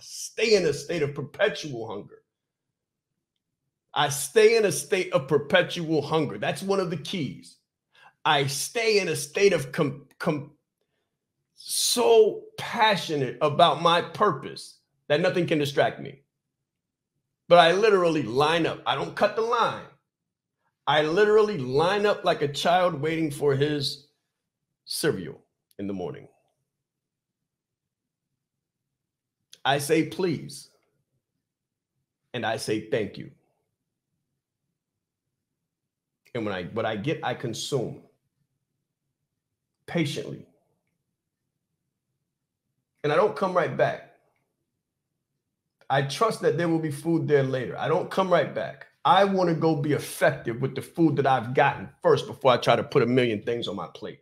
stay in a state of perpetual hunger. I stay in a state of perpetual hunger. That's one of the keys. I stay in a state of com, com, so passionate about my purpose that nothing can distract me. But I literally line up. I don't cut the line. I literally line up like a child waiting for his cereal in the morning. I say please. And I say thank you. And when I what I get, I consume patiently. And I don't come right back. I trust that there will be food there later. I don't come right back. I want to go be effective with the food that I've gotten first before I try to put a million things on my plate.